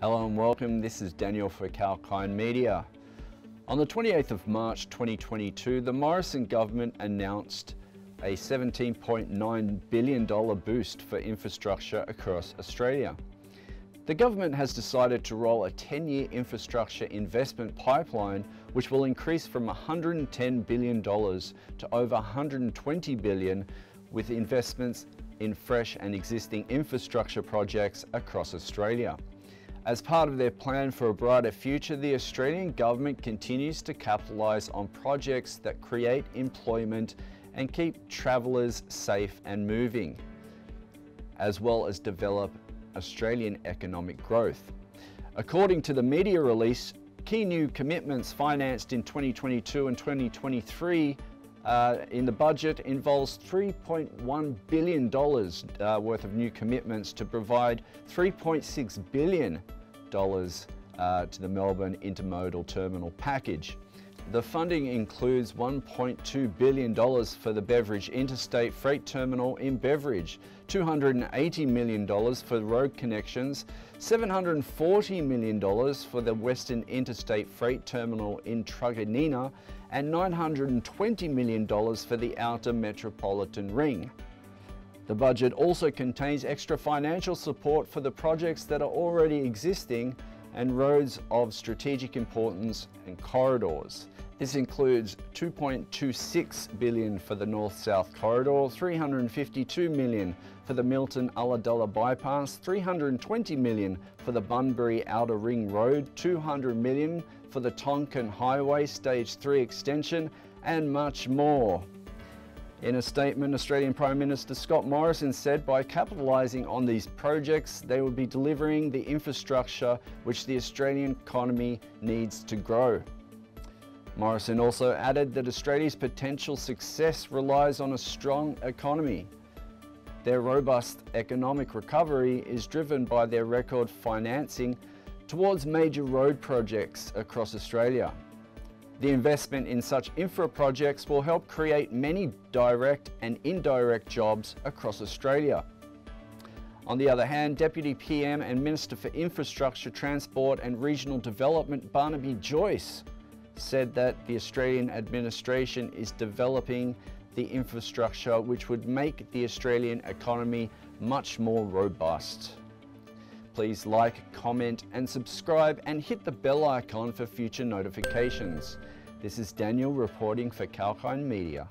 Hello and welcome. This is Daniel for Kalkine Media. On the 28th of March 2022, the Morrison government announced a $17.9 billion boost for infrastructure across Australia. The government has decided to roll a 10-year infrastructure investment pipeline which will increase from $110 billion to over 120 billion with investments in fresh and existing infrastructure projects across Australia. As part of their plan for a brighter future, the Australian government continues to capitalise on projects that create employment and keep travellers safe and moving, as well as develop Australian economic growth. According to the media release, key new commitments financed in 2022 and 2023 uh, in the budget involves $3.1 billion uh, worth of new commitments to provide $3.6 billion uh, to the Melbourne Intermodal Terminal package. The funding includes $1.2 billion for the Beveridge Interstate Freight Terminal in Beveridge, $280 million for road connections, $740 million for the Western Interstate Freight Terminal in Truganina, and $920 million for the Outer Metropolitan Ring. The budget also contains extra financial support for the projects that are already existing and roads of strategic importance and corridors. This includes 2.26 billion for the North-South corridor, 352 million for the Milton Ulladulla bypass, 320 million for the Bunbury Outer Ring Road, 200 million for the Tonkin Highway Stage 3 extension, and much more. In a statement, Australian Prime Minister Scott Morrison said by capitalising on these projects, they would be delivering the infrastructure which the Australian economy needs to grow. Morrison also added that Australia's potential success relies on a strong economy. Their robust economic recovery is driven by their record financing towards major road projects across Australia. The investment in such infra projects will help create many direct and indirect jobs across Australia. On the other hand, Deputy PM and Minister for Infrastructure, Transport and Regional Development Barnaby Joyce said that the Australian administration is developing the infrastructure which would make the Australian economy much more robust. Please like, comment and subscribe and hit the bell icon for future notifications. This is Daniel reporting for Kalkine Media.